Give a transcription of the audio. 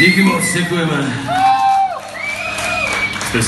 Díky moc, děkujeme. Jste.